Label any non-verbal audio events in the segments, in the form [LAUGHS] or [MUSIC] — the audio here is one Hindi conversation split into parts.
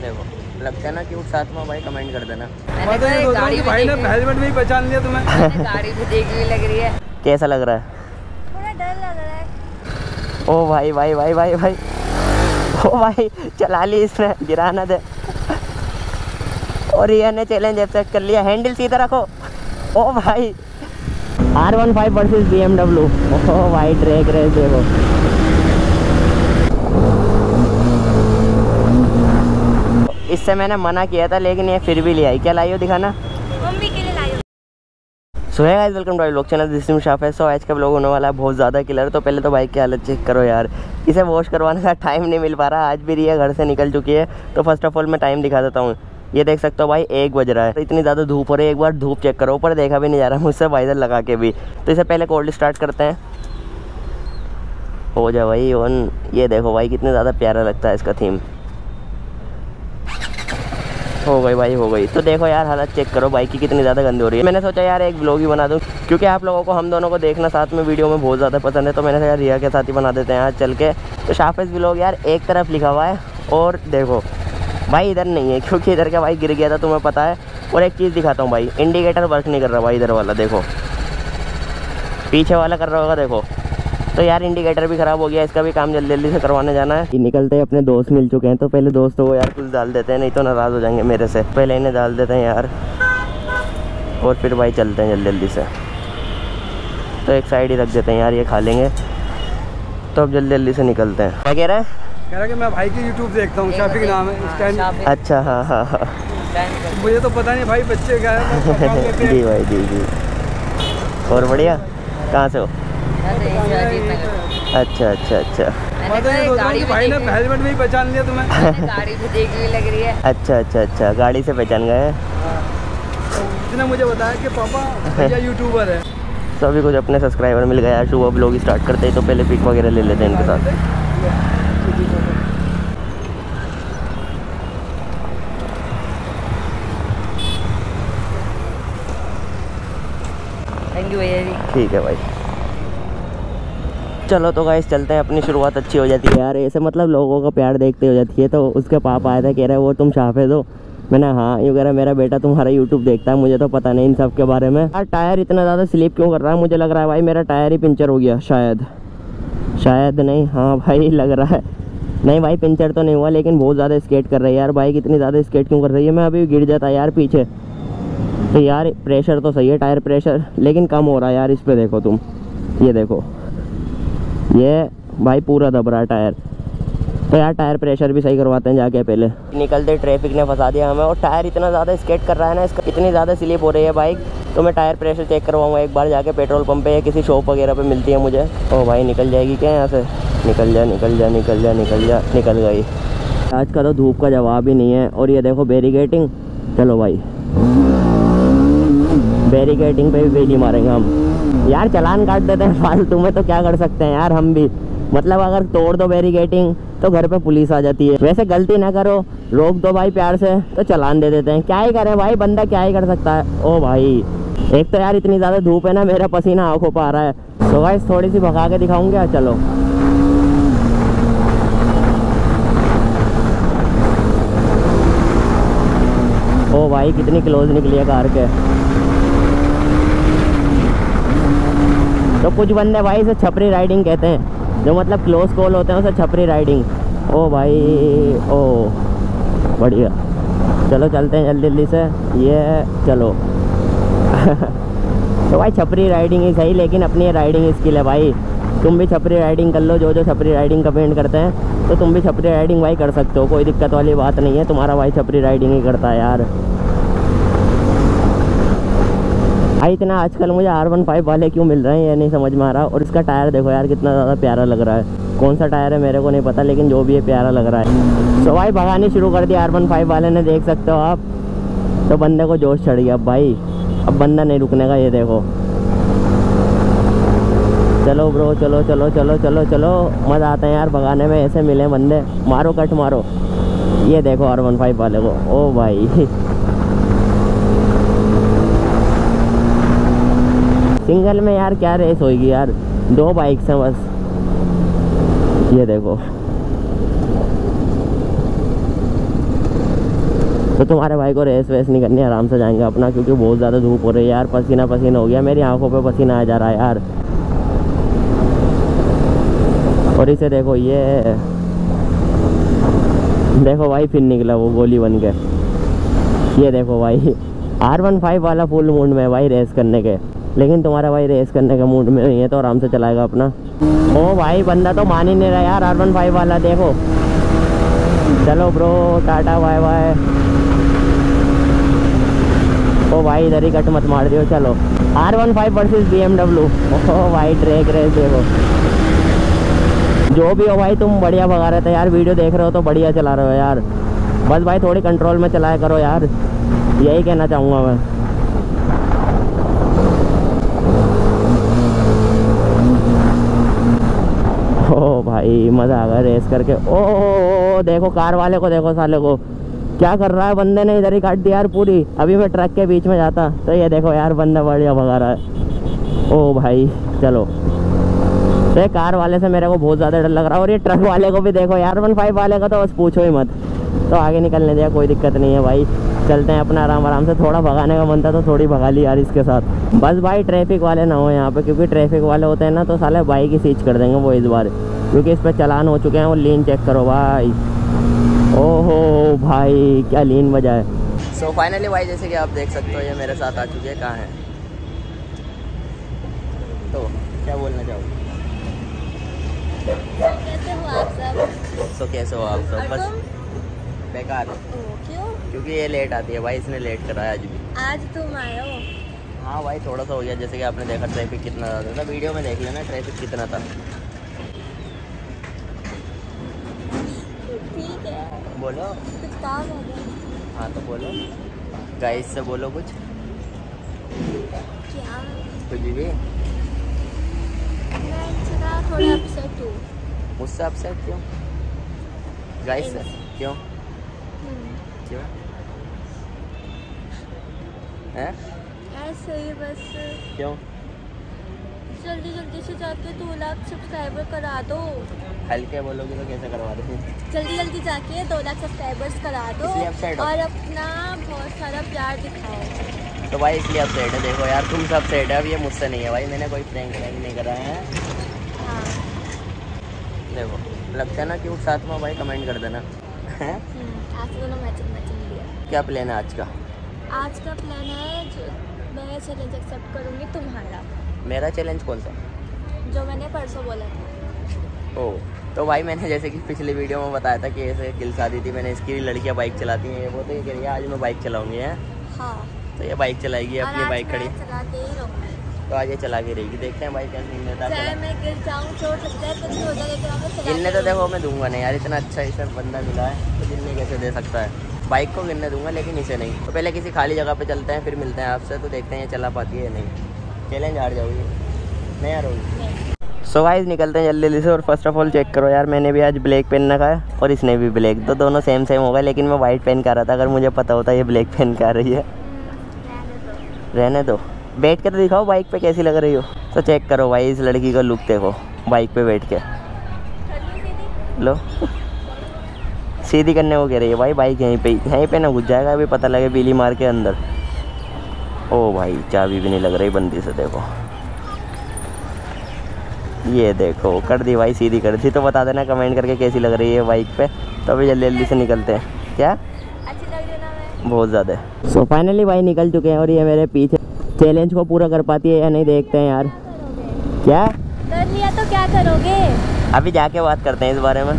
देखो लगता है ना क्यूट साथ में भाई कमेंट कर देना। तो कि भाई ने हेलमेट में ही। पहचान लिया तुम्हें। गाड़ी भी देखी हुई लग रही है। कैसा लग रहा है? थोड़ा डर लग रहा है। ओ भाई भाई भाई भाई भाई। ओ भाई चला ली इसने गिराना दे। और ये ने चैलेंज एक्सेप्ट कर लिया। हैंडल सीधा रखो। ओ भाई। R one five versus B M W ओ भाई ट्रैक रेस देखो। इससे मैंने मना किया था लेकिन ये फिर भी ले आई। क्या लाई हो दिखाना? मम्मी के लिए लाई सो है guys welcome to blog channel this shaft है। सो आज का ब्लॉग होने वाला है बहुत ज़्यादा क्लियर तो पहले तो बाइक की हालत चेक करो यार। इसे वॉश करवाने का टाइम नहीं मिल पा रहा। आज भी रिया घर से निकल चुकी है। तो फ़र्स्ट ऑफ़ ऑल मैं टाइम दिखा देता हूँ। ये देख सकते हो भाई एक बज रहा है। तो इतनी ज़्यादा धूप हो रही है। एक बार धूप चेक करो। ऊपर देखा भी नहीं जा रहा मुझसे वाइजर लगा के भी। तो इसे पहले कोल्ड स्टार्ट करते हैं। हो जाए भाई ऑन ये देखो भाई कितने ज़्यादा प्यारा लगता है इसका थीम हो गई भाई, हो गई। तो देखो यार, हालत चेक करो बाइक की कितनी ज़्यादा गंदी हो रही है। मैंने सोचा यार एक ब्लॉग ही बना दूँ, क्योंकि आप लोगों को हम दोनों को देखना साथ में वीडियो में बहुत ज़्यादा पसंद है तो मैंने सोचा रिया के साथ ही बना देते हैं आज चल के। तो शाफिस ब्लॉग यार एक तरफ़ लिखा हुआ है, और देखो, भाई इधर नहीं है, क्योंकि इधर का भाई गिर गया था, तुम्हें पता है। और एक चीज़ दिखाता हूँ भाई इंडिकेटर वर्क नहीं कर रहा भाई इधर वाला, देखो। पीछे वाला कर रहा होगा, देखो। तो यार इंडिकेटर भी ख़राब हो गया इसका भी काम जल्दी जल्दी से करवाने जाना है। निकलते अपने दोस्त मिल चुके हैं तो पहले दोस्तों को यार कुछ डाल देते हैं नहीं तो नाराज़ हो जाएँगे मेरे से। पहले इन्हें डाल देते हैं यार और फिर भाई चलते हैं जल्दी जल्दी से। तो एक साइड ही रख देते हैं यार ये खा लेंगे। तो अब जल्दी जल्दी से निकलते हैं। क्या कह रहे हैं? कह रहा कि मैं भाई की यूट्यूब देखता हूँ शाफिक नाम है स्टैंड अच्छा हाँ हाँ हाँ। मुझे तो पता नहीं भाई बच्चे क्या है। [LAUGHS] जी भाई जी जी। और बढ़िया कहाँ से हो? अच्छा अच्छा अच्छा। मैं तो ये सोच रहा हूँ कि भाई ने हेलमेट में ही पहचान लिया तुम्हें। गाड़ी भी देखी हुई लग रही है। अच्छा अच्छा अच्छा। गाड़ी से पहचान गए इसने मुझे बताया कि पापा यूट्यूबर है। तो अभी कुछ अपने सब्सक्राइबर मिल गया। सुबह ब्लॉग स्टार्ट करते ही तो पहले पिक वगैरह ले लेते हैं इनके साथ। थैंक यू भैया जी। ठीक है भाई। चलो तो गाइस चलते हैं, अपनी शुरुआत अच्छी हो जाती है। यार, ऐसे मतलब लोगों का प्यार देखते हो जाती है तो उसके पापा आया था, कह रहे वो तुम शाफे दो। मैंने हाँ यूँ कह रहा मेरा बेटा तुम्हारा यूट्यूब देखता है, मुझे तो पता नहीं इन सब के बारे में। यार, टायर इतना ज़्यादा स्लिप क्यों कर रहा है? मुझे लग रहा है, भाई, मेरा टायर ही पंचर हो गया, शायद। शायद नहीं हाँ [LAUGHS] भाई, लग रहा है। नहीं भाई, पंचर तो नहीं हुआ, लेकिन बहुत ज़्यादा स्केट कर रही है। यार बाइक इतनी ज़्यादा स्केट क्यों कर रही है? मैं अभी गिर जाता यार पीछे। तो यार प्रेशर तो सही है टायर प्रेशर लेकिन कम हो रहा है यार, इस पर देखो तुम। ये देखो। ये भाई पूरा दब रहा टायर। तो यार टायर प्रेशर भी सही करवाते हैं जाके पहले। निकलते ट्रैफ़िक ने फंसा दिया हमें और टायर इतना ज़्यादा स्केट कर रहा है ना, इसका इतनी ज़्यादा स्लिप हो रही है बाइक तो मैं टायर प्रेशर चेक करवाऊँगा एक बार जाके, पेट्रोल पंप पे या किसी शॉप वगैरह पे मिलती है मुझे। ओ भाई निकल जाएगी क्या यहाँ से? निकल जा निकल जा निकल जा निकल जा, निकल गई। आज का तो धूप का जवाब ही नहीं है और ये देखो बैरिकेटिंग चलो भाई। बैरिकेटिंग पे भी बिजली मारेंगे हम। यार, चलान काट देते हैं, फालतू में तो क्या कर सकते हैं यार, हम भी। मतलब अगर तोड़ दो बैरिकेटिंग तो घर पे पुलिस आ जाती है। वैसे गलती ना करो, रोक दो भाई प्यार से तो चलान दे देते हैं। क्या ही करें भाई, बंदा क्या ही कर सकता है। ओ भाई, एक तो यार इतनी ज़्यादा धूप है ना, मेरा पसीना आँखों पर आ रहा है। तो भाई थोड़ी सी भगा के दिखाऊँ क्या? चलो। ओ भाई, कितनी क्लोज निकली है कार के। तो कुछ बंदे भाई इसे छपरी राइडिंग कहते हैं। जो मतलब क्लोज कॉल होते हैं, उसे छपरी राइडिंग। ओ भाई, ओ। बढ़िया। चलो, चलते हैं जल्दी जल्दी से। ये चलो। [LAUGHS] तो भाई छपरी राइडिंग ही सही, लेकिन अपनी राइडिंग स्किल है भाई। तुम भी छपरी राइडिंग कर लो जो जो छपरी राइडिंग कमेंट करते हैं तो तुम भी छपरी राइडिंग भाई कर सकते हो, कोई दिक्कत वाली बात नहीं है। तुम्हारा भाई छपरी राइडिंग ही करता है यार। भाई, इतना आजकल मुझे आर वन फाइव वाले क्यों मिल रहे हैं? ये नहीं समझ में आ रहा। और इसका टायर देखो यार, कितना ज़्यादा प्यारा लग रहा है। कौन सा टायर है मेरे को नहीं पता, लेकिन जो भी है प्यारा लग रहा है। तो भाई, भगानी शुरू कर दी आर वन फाइव वाले ने, देख सकते हो आप। तो बंदे को जोश चढ़ गया भाई। अब बंदा नहीं रुकने का, ये देखो। चलो ब्रो चलो चलो चलो चलो चलो। मज़ा आता है यार भगाने में, ऐसे मिले बंदे। मारो, कट मारो। ये देखो आर वन फाइव वाले को। ओ भाई। [LAUGHS] सिंगल में यार क्या रेस होगी यार? दो बाइक्स हैं बस। ये देखो। तो तुम्हारे भाई को रेस वेस नहीं करनी, आराम से जाएँगे अपना, क्योंकि बहुत ज़्यादा धूप हो रही है यार। पसीना पसीना हो गया। मेरी आँखों पे पसीना आ जा रहा है यार। और इसे देखो, ये देखो भाई, फिर निकला वो गोली बन के। ये देखो भाई आर वन फाइव वाला फुल मूड में भाई रेस करने के। लेकिन तुम्हारा भाई रेस करने के मूड में नहीं है तो आराम से चलाएगा अपना। ओ भाई, बंदा तो मान ही नहीं रहा यार आर वन फाइव वाला, देखो। चलो ब्रो टाटा बाय बाय ओ भाई, इधर ही कट मत मार दियो, चलो। R one five versus B M W ओ भाई ट्रैक रेस देखो। जो भी हो भाई, तुम बढ़िया भगा रहे थे यार वीडियो देख रहे हो तो बढ़िया चला रहे हो यार। बस भाई, थोड़ी कंट्रोल में चलाया करो यार। यही कहना चाहूँगा मैं ओ भाई मज़ा आ गया रेस करके। ओ, ओ, ओ, देखो कार वाले को देखो साले को। क्या कर रहा है? बंदे ने इधर ही काट दिया यार पूरी। अभी मैं ट्रक के बीच में जाता। तो ये देखो यार बंदा बढ़िया भगा रहा है। ओ भाई चलो। तो ये कार वाले से मेरे को बहुत ज़्यादा डर लग रहा है। और ये ट्रक वाले को भी देखो यार वन फाइव वाले का तो बस पूछो ही मत। तो आगे निकलने दिया कोई दिक्कत नहीं है भाई। चलते हैं अपना आराम आराम से। थोड़ा भगाने का मन था तो थोड़ी भगा ली यार इसके साथ। बस भाई ट्रैफ़िक वाले ना हो यहाँ पे क्योंकि ट्रैफ़िक वाले होते हैं ना तो साले बाइक ही सीच कर देंगे वो इस बार। क्योंकि इस पर चलान हो चुके हैं और लीन चेक करो भाई। ओहो भाई क्या लीन बजा है। सो फाइनली भाई जैसे कि आप देख सकते हो ये मेरे साथ आ चुके हैं कहाँ हैं? तो क्या बोलना चाहोगे? कैसे हो आप सब? सो कैसे हो आप सब? बस बेकार। क्यों? क्योंकि ये लेट आती है भाई इसने लेट कराया आज भी। आज तुम आए हो? हाँ भाई थोड़ा सा हो गया जैसे कि आपने देखा ट्रैफ़िक कितना ज़्यादा था। वीडियो में देख लेना ट्रैफ़िक कितना था ठीक है बोलो। कुछ काम हो गया हाँ तो बोलो। गाइस से बोलो कुछ। क्या कुछ भी। मुझसे अपसेट क्यों? गाइस से। क्यों? क्यों? हैं? ऐसे ही बस क्यों? जल्दी जल्दी से जाके दो लाख सब्सक्राइबर करा दो। हल्के बोलोगे तो कैसे करवा दूँ? जल्दी जल्दी जाके दो लाख सब्सक्राइबर्स करा दो? और अपना बहुत सारा प्यार दिखाओ। तो भाई इसलिए अपसेट है देखो यार तुम सब सेट है अब ये मुझसे नहीं है भाई मैंने कोई प्रैंक व्रैंक नहीं करा है। हाँ। देखो लगता है ना कि उस साथ में भाई कमेंट कर देना। हैं? हम्म, क्या प्लान है आज का? आज का प्लान है जो मैं चैलेंज एक्सेप्ट करूँगी तुम्हारा। मेरा चैलेंज कौन सा? जो मैंने परसों बोला था। ओ तो भाई मैंने जैसे कि पिछली वीडियो में बताया था कि ऐसे किल शादी थी मैंने इसकी भी लड़कियाँ बाइक चलाती हैं ये वो तो ये कह रही है आज मैं बाइक चलाऊँगी है? हाँ। तो ये बाइक चलाएगी अपनी बाइक खड़ी। तो आज ये चला के रहेगी देखते हैं भाई चलाते गिरने तो देखो मैं दूँगा नहीं यार इतना अच्छा इसे बंदा मिला है तो गिरने कैसे दे सकता है? बाइक को गिरने दूँगा लेकिन इसे नहीं। तो पहले किसी खाली जगह पे चलते हैं फिर मिलते हैं आपसे तो देखते हैं ये चला पाती है नहीं। चैलेंज हार जाओगी। नहीं। हारोगी सो गाइस निकलते हैं जल्दी जल्दी से और फ़र्स्ट ऑफ़ ऑल चेक करो यार, मैंने भी आज ब्लैक पेन रखा है और इसने भी ब्लैक तो दोनों सेम सेम होगा लेकिन मैं वाइट पेन कर रहा था, अगर मुझे पता होता ये ब्लैक पेन कर रही है। रहने दो। बैठ के तो दिखाओ बाइक पे कैसी लग रही हो। तो चेक करो भाई इस लड़की का लुक देखो बाइक पे बैठ के? लो। सीधी करने को कह रही है, भाई बाइक यहीं पे यहीं पे ना घुस जाएगा, अभी पता लगे बिजली मार के अंदर। ओ भाई, चाबी भी नहीं लग रही बंदी से, देखो। ये देखो कर दी भाई सीधी कर दी। तो बता देना कमेंट करके कैसी लग रही है बाइक पे। तो अभी जल्दी जल्दी से निकलते हैं। क्या? अच्छी लग रही है बहुत ज़्यादा। सो फाइनली भाई निकल चुके हैं और ये मेरे पीछे चैलेंज को पूरा कर पाती है या नहीं देखते हैं यार। क्या? कर लिया तो क्या करोगे? अभी जाके बात करते हैं इस बारे में।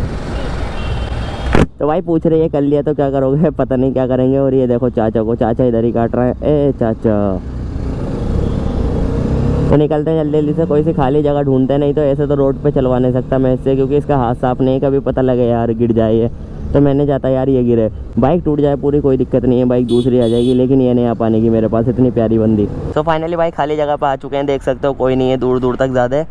तो भाई पूछ रही है कर लिया तो क्या करोगे? [LAUGHS] पता नहीं क्या करेंगे। और ये देखो चाचा को चाचा इधर ही काट रहा है। ए चाचा। तो निकलते हैं जल्दी जल्दी से कोई सी खाली जगह ढूंढते नहीं तो ऐसे तो रोड पे चलवा नहीं सकता मैं इससे क्योंकि इसका हाथ साफ़ नहीं कभी पता लगे यार गिर जाए तो मैंने चाहता यार ये गिरे। बाइक टूट जाए पूरी कोई दिक्कत नहीं है बाइक दूसरी आ जाएगी लेकिन ये नहीं आ पाने की मेरे पास इतनी प्यारी बंदी। तो फाइनली भाई खाली जगह पे आ चुके हैं देख सकते हो कोई नहीं है दूर दूर तक ज़्यादा।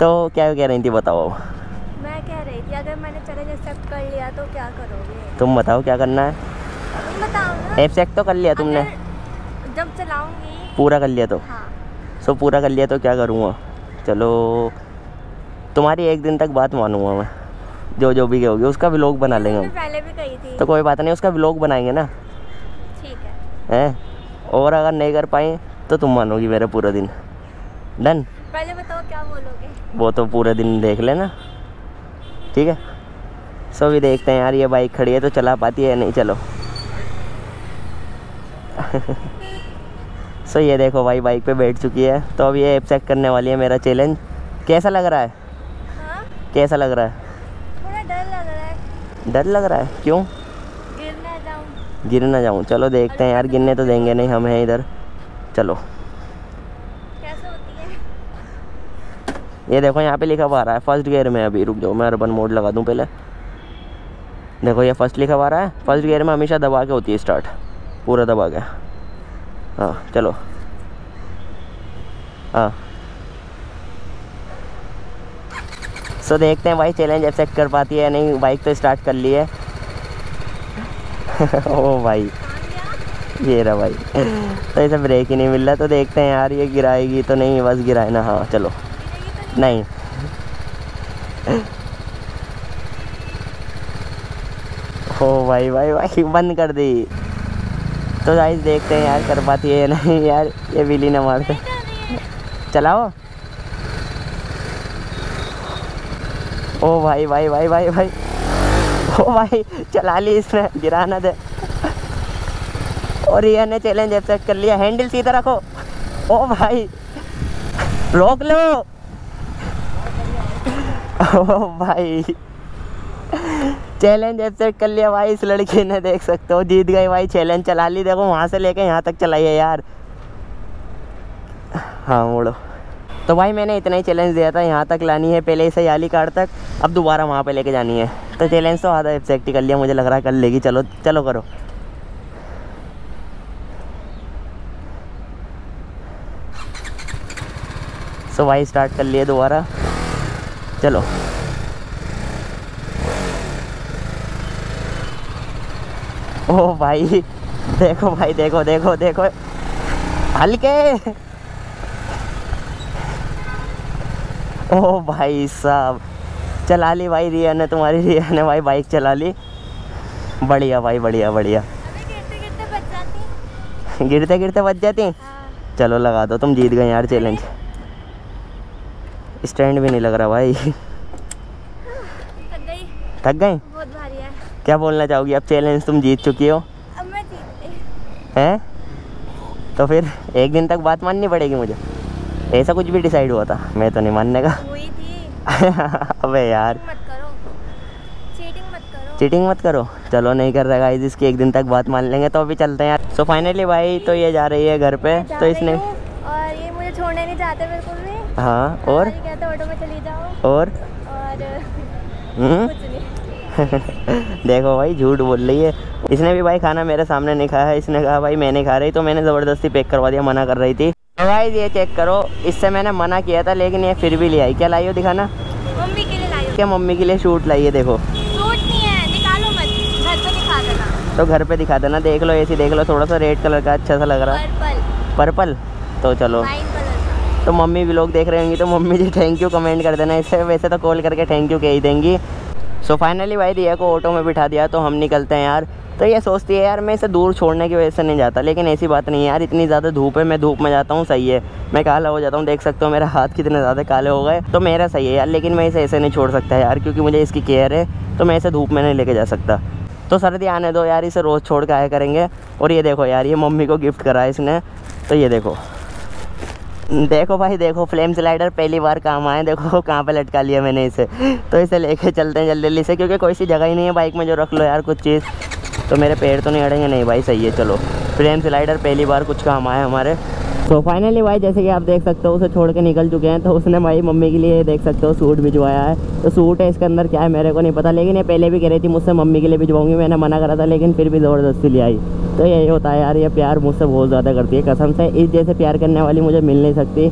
तो क्या कह रही थी बताओ? मैं कह रही थी अगर मैंने चैलेंज एक्सेप्ट कर लिया तो क्या करोगे? तुम बताओ क्या करना है? एब्सेक्ट तो कर लिया तुमने। जब चलाऊँगी। पूरा कर लिया तो? हाँ। सो पूरा कर लिया तो क्या करूँगा? चलो तुम्हारी एक दिन तक बात मानूँगा मैं जो जो भी कहोगे उसका व्लॉग बना लेंगे हम। पहले भी कही थी। तो कोई बात नहीं उसका व्लॉग बनाएँगे ना। ठीक है। और अगर नहीं कर पाए तो तुम मानोगी मेरा पूरा दिन। डन पहले बताओ क्या बोलोगे? वो तो पूरा दिन देख लेना। ठीक है? सो अभी देखते हैं यार ये बाइक खड़ी है तो चला पाती है नहीं चलो। [LAUGHS] सो ये देखो भाई बाइक पे बैठ चुकी है। तो अब ये चेक करने वाली है मेरा चैलेंज कैसा लग रहा है? हाँ? कैसा लग रहा है? थोड़ा डर लग रहा है। डर लग रहा है? क्यों? गिर ना जाऊँ। गिर ना जाऊँ। चलो देखते हैं यार गिरने तो देंगे नहीं हम हैं इधर। चलो। कैसे होती है? ये देखो यहाँ पे लिखा हुआ आ रहा है फ़र्स्ट गियर में अभी रुक जाओ मैं अर्बन मोड लगा दूँ पहले। देखो ये फ़र्स्ट लिखा हुआ आ रहा है फ़र्स्ट गियर में हमेशा दबा के होती है स्टार्ट पूरा दबा के। हाँ चलो। हाँ। सो so, देखते हैं भाई चैलेंज एक्सेप्ट कर पाती है या नहीं। बाइक तो स्टार्ट कर ली है। [LAUGHS] ओ भाई। ये रहा भाई। तो इसे ब्रेक ही नहीं मिल रहा। तो देखते हैं यार ये गिराएगी तो नहीं बस गिराए ना। हाँ चलो। नहीं। [LAUGHS] ओ भाई भाई भाई बंद कर दी। तो गाइस देखते हैं यार, कर पाती है या नहीं। [LAUGHS] यार, ये बिली ना मारते। चलाओ। ओ भाई भाई भाई भाई भाई। ओ भाई, चला ली इसने गिराना दे। और ये ने चैलेंज एक्सेप्ट कर लिया। हैंडल सीधा रखो। ओ भाई, रोक लो। [LAUGHS] ओ भाई। चैलेंज एक्सेप्ट कर लिया भाई, इस लड़की ने देख सकते हो, जीत गई भाई चैलेंज चला ली। देखो वहाँ से लेके यहाँ तक चलाई है यार। हाँ मोड़ो। तो भाई मैंने इतना ही चैलेंज दिया था, यहाँ तक लानी है, पहले इसे याली कार्ड तक, अब दोबारा वहाँ पे लेके जानी है। तो चैलेंज तो आधा एक्सेप्ट ही कर लिया, मुझे लग रहा है कर लेगी। चलो चलो करो। सो भाई स्टार्ट कर लिए दोबारा। चलो। ओ भाई देखो भाई देखो देखो देखो। हल्के। ओ भाई साहब चला ली भाई रिया ने तुम्हारी रिया ने भाई बाइक चला ली। बढ़िया भाई बढ़िया बढ़िया। गिरते गिरते बच जाती? हाँ चलो लगा दो तुम जीत गए यार चैलेंज स्टैंड भी नहीं लग रहा भाई। थक गई थक गए बहुत भारी है क्या बोलना चाहोगी? अब चैलेंज तुम जीत चुकी हो। अब मैं हैं? तो फिर एक दिन तक बात माननी पड़ेगी मुझे। ऐसा कुछ भी डिसाइड हुआ था। मैं तो नहीं मानने का। [LAUGHS] अबे यार। मत करो। चीटिंग मत करो। चीटिंग मत करो। चलो नहीं कर रहा गाइस इसकी एक दिन तक बात मान लेंगे तो अभी चलते हैं यार। सो फाइनली भाई तो ये जा रही है घर पे। तो इसने और ये मुझे छोड़ने नहीं चाहते बिल्कुल भी। हाँ और? ऑटो में चली जाओ। और? और हम्म? कुछ नहीं। देखो भाई झूठ बोल रही है। इसने भी भाई खाना मेरे सामने नहीं खाया है इसने कहा भाई मैं नहीं खा रही। तो मैंने ज़बरदस्ती पैक करवा दिया मना कर रही थी। तो भाई ये चेक करो इससे मैंने मना किया था लेकिन ये फिर भी ले आई। क्या लाई हो दिखाना? मम्मी के लिए लाई क्या मम्मी के लिए शूट लाई है देखो। सूट नहीं है निकालो मत। घर पे दिखा देना। तो घर पे दिखा देना देख लो ऐसी देख लो थोड़ा सा रेड कलर का अच्छा सा लग रहा। है पर्पल। पर्पल? तो चलो। तो मम्मी भी लोग देख रहे होंगी तो mummy ji thank you comment कर देना। इससे वैसे तो कॉल करके थैंक यू कह ही देंगी। सो फाइनली भाई, रिया को ऑटो में बिठा दिया तो हम निकलते हैं यार। तो ये सोचती है, यार, मैं इसे दूर छोड़ने की वजह से नहीं जाता, लेकिन ऐसी बात नहीं है यार, इतनी ज़्यादा धूप है, मैं धूप में जाता हूँ, सही है। मैं काला हो जाता हूँ, देख सकते हो, मेरे हाथ कितने ज़्यादा काले हो गए तो मेरा सही है यार, लेकिन मैं इसे ऐसे नहीं छोड़ सकता यार, क्योंकि मुझे इसकी केयर है तो मैं इसे धूप में नहीं लेके जा सकता। तो सर्दी आने दो यार, इसे रोज़ छोड़ के आया करेंगे। और ये देखो यार, ये मम्मी को गिफ्ट करा है इसने तो ये देखो। देखो भाई, देखो फ्लेम स्लाइडर पहली बार काम आए देखो, कहाँ पे लटका लिया मैंने इसे। तो इसे लेके चलते हैं जल्दी जल्दी से, क्योंकि कोई सी जगह ही नहीं है बाइक में जो रख लो यार कुछ चीज़। तो मेरे पैर तो नहीं अड़ेंगे। नहीं भाई, सही है, चलो। फ्लेम स्लाइडर पहली बार कुछ काम आए हमारे। तो फाइनली भाई, जैसे कि आप देख सकते हो, उसे छोड़ के निकल चुके हैं। तो उसने भाई, मम्मी के लिए देख सकते हो, सूट भिजवाया है। तो सूट है इसके अंदर, क्या है मेरे को नहीं पता। लेकिन ये पहले भी कह रही थी मुझसे, मम्मी के लिए भिजवाऊँगी, मैंने मना करा था, लेकिन फिर भी ज़बरदस्ती ले आई। तो यही होता है यार, ये प्यार मुझसे बहुत ज़्यादा करती है, कसम से। इस जैसे प्यार करने वाली मुझे मिल नहीं सकती।